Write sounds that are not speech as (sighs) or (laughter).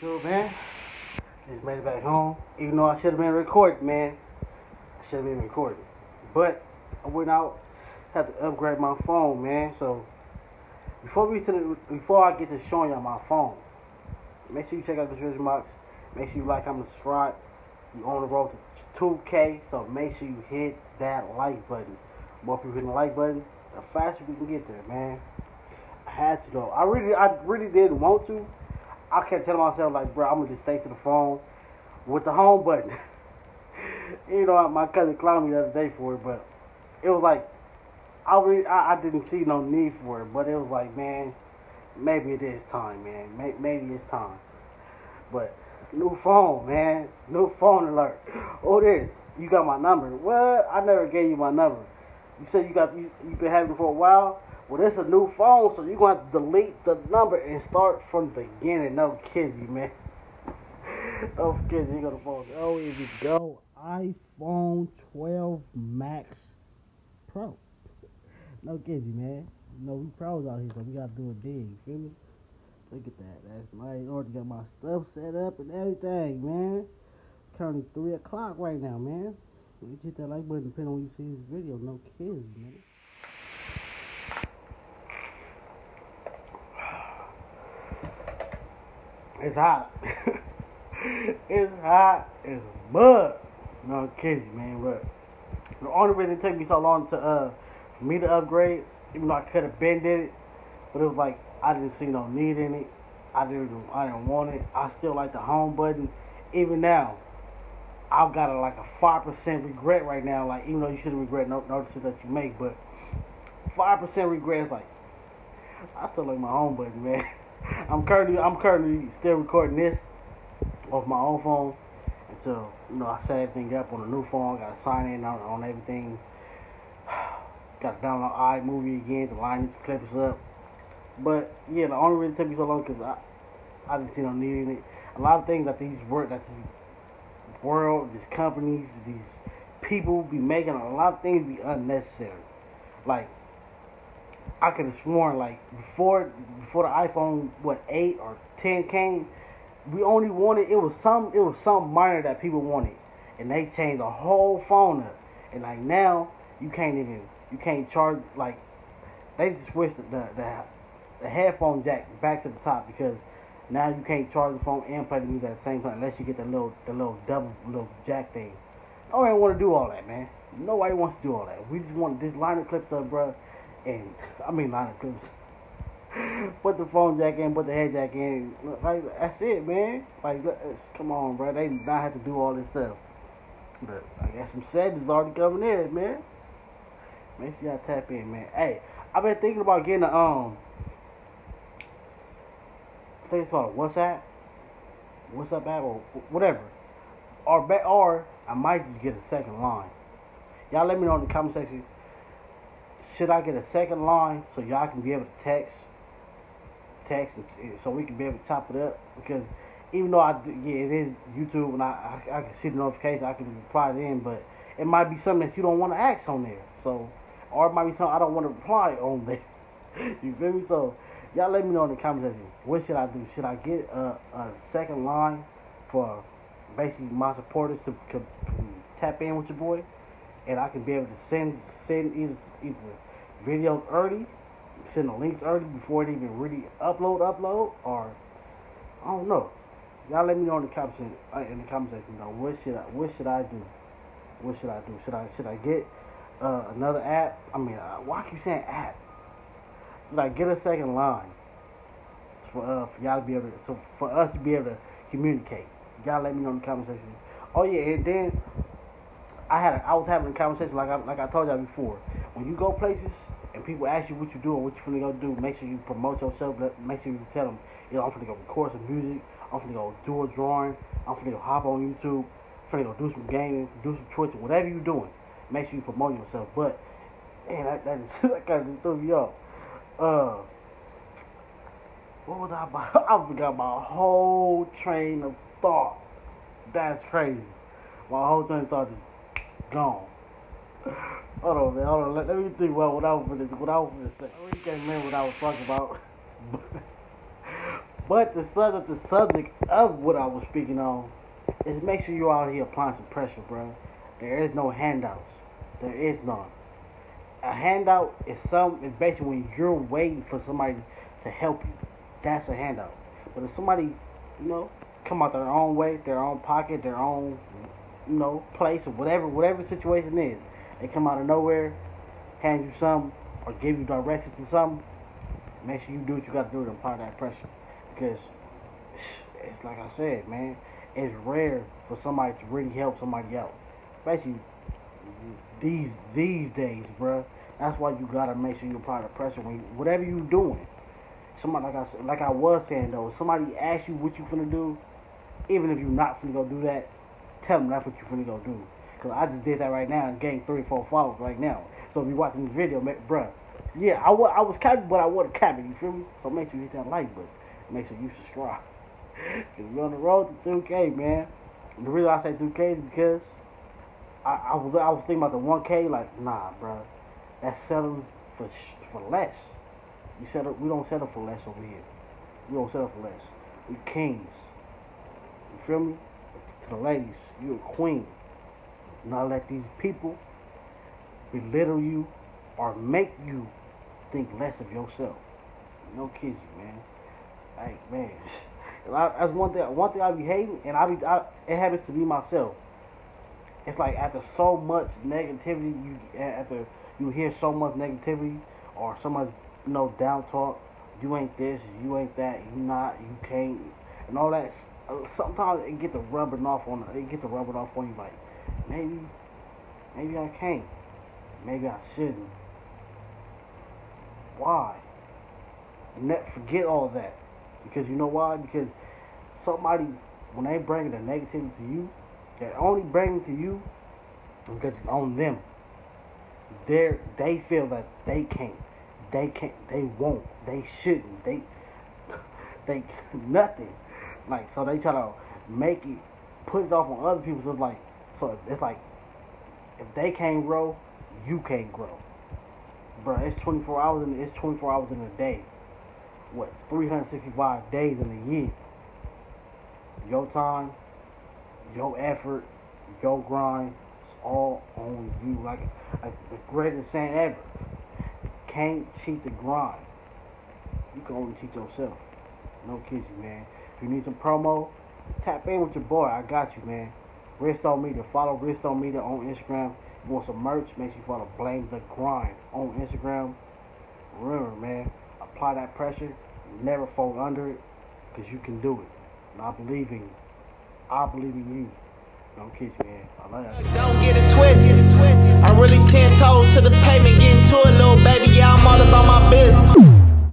YouTube, man. Just made it back home. Even though I should have been recording, man. I should have been recording. But I went out, had to upgrade my phone, man. So before we to the, before I get to showing y'all my phone, make sure you check out the description box. Make sure you like, comment, subscribe. You on the road to 2K, so make sure you hit that like button. More people hitting the like button, the faster we can get there, man. I had to though. I really, I really didn't want to. I kept telling myself like, bro, I'm gonna just stay to the phone with the home button. (laughs) you know, my cousin clowned me the other day for it, but it was like I really, I, didn't see no need for it, but it was like, man, maybe it is time, man. Maybe, maybe it's time. But new phone, man, new phone alert. (laughs) Oh, this, you got my number. What? I never gave you my number. You said you got you you've been having for a while. Well, it's a new phone, so you're going to have to delete the number and start from the beginning. No kidding, man. (laughs) Don't forget, you going to phone. Oh, here we go. iPhone 12 Max Pro. No kidding, man. Know, we pros out here, so we got to do a dig. You feel me? Look at that. That's nice. Already got my stuff set up and everything, man. Currently 3 o'clock right now, man. You hit that like button depending on when you see this video. No kidding, man. It's hot. (laughs) it's hot as mud. No kidding, man. But the only reason it took me so long to uh for me to upgrade, even though I could have been did it, but it was like I didn't see no need in it. I didn't I didn't want it. I still like the home button. Even now, I've got a, like a five percent regret right now. Like even though you shouldn't regret no notices that you make, but five percent regret is like I still like my home button, man. (laughs) (laughs) I'm currently I'm currently still recording this off my own phone until you know I set everything up on a new phone. Got to sign in on, on everything. (sighs) Got to download iMovie again to line these clips up. But yeah, the only reason it took me so long because I I didn't see no need in it. A lot of things that these work that these world, these companies, these people be making a lot of things be unnecessary. Like I could have sworn like before before the iPhone what eight or ten came, we only wanted it was some it was some minor that people wanted, and they changed the whole phone up. And like now you can't even you can't charge like they just switched the the, the, the headphone jack back to the top because now you can't charge the phone and play the music at the same time unless you get the little the little double little jack thing. I don't even want to do all that, man. Nobody wants to do all that. We just want this liner clips up, bro and I mean line of clips. put the phone jack in, put the head jack in. Like that's it, man. Like come on, bro. They not have to do all this stuff. But I guess some is already coming in, man. Make sure y'all tap in, man. Hey, I've been thinking about getting a um. I think it's called WhatsApp. WhatsApp app or whatever. Or or I might just get a second line. Y'all let me know in the comment section should I get a second line so y'all can be able to text, text, so we can be able to top it up? Because even though I yeah it is YouTube and I, I, I can see the notification, I can reply in, but it might be something that you don't want to ask on there. So or it might be something I don't want to reply on (laughs) there. you feel me? So y'all let me know in the comment section. What should I do? Should I get a, a second line for basically my supporters to, to tap in with your boy? and I can be able to send send either, either videos early, send the links early before it even really upload upload, or I don't know. Y'all let me know in the comments uh, in the comment section. Though, what should I what should I do? What should I do? Should I should I get uh, another app? I mean, uh, why keep saying app? Should I get a second line for uh, for y'all to be able to, so for us to be able to communicate? Y'all let me know in the comment section. Oh yeah, and then I had a, I was having a conversation like I like I told y'all before. When you go places and people ask you what you do or what you finna go do, make sure you promote yourself. Make sure you tell them, you know, I'm finna go record some music. I'm finna go do a drawing. I'm finna go hop on YouTube. I'm finna go do some gaming, do some Twitch, whatever you're doing. Make sure you promote yourself. But man, that that, is, (laughs) that kind of threw me off. Uh, what was I about? (laughs) I forgot my whole train of thought. That's crazy. My whole train of thought is gone. Hold on, man. Hold on. Let, let me think about what I was gonna what I was gonna say. I really can't remember what I was talking about. But the subject, the subject of what I was speaking on is make sure you're out here applying some pressure, bro. There is no handouts. There is none. A handout is some is basically when you're waiting for somebody to help you. That's a handout. But if somebody, you know, come out their own way, their own pocket, their own, you know, place or whatever, whatever situation is, they come out of nowhere, hand you something, or give you directions to something. Make sure you do what you got to do to apply that pressure, because it's like I said, man, it's rare for somebody to really help somebody out. especially these these days, bruh. That's why you gotta make sure you apply the pressure when you, whatever you doing. Somebody like I like I was saying though, somebody asks you what you finna do, even if you're not finna go do that, tell them that's what you finna go do. Cause I just did that right now and gained three, four followers right now. So if you're watching this video, make, bruh, yeah, I I was capping, but I wasn't capping. You feel me? So make sure you hit that like button. Make sure you subscribe. (laughs) Cause we're on the road to 2K, man. And the reason I say 2K is because I, I was I was thinking about the 1K. Like, nah, bro, that's settling for for less. We settle. We don't settle for less over here. We don't settle for less. We kings. You feel me? To the ladies, you a queen. Not let these people belittle you or make you think less of yourself. No kids, man. Like man, (laughs) that's one thing. One thing I be hating, and I be I, it happens to be myself. It's like after so much negativity, you after you hear so much negativity or so much you know down talk. You ain't this, you ain't that, you not, you can't, and all that. Sometimes it get the rubbing off on it get the rubbing off on you like maybe maybe I can't, maybe I shouldn't. Why? Net forget all that because you know why? Because somebody when they bring the negativity to you, they're only bringing to you because it's on them. They they feel that they can't, they can't, they won't, they shouldn't, they (laughs) they (laughs) nothing. Like so they try to make it put it off on other people. So it's like so it's like if they can't grow, you can't grow. Bro, it's 24 hours in it's 24 hours in a day. What 365 days in a year. Your time, your effort, your grind, it's all on you. Like, like the greatest saying ever. Can't cheat the grind. You can only cheat yourself. No kidding, man. If you need some promo, tap in with your boy. I got you, man. Riich Stone Media. Follow Riich Stone Media on Instagram. You want some merch? Make sure you follow Blame the Grind on Instagram. Remember, man, apply that pressure. Never fold under it, because you can do it. And I believe in you. I believe in you. Don't kiss you, man. I love you. Don't get it twisted. I'm really ten toes to the pavement, getting to it, little baby. Yeah, I'm all about my business.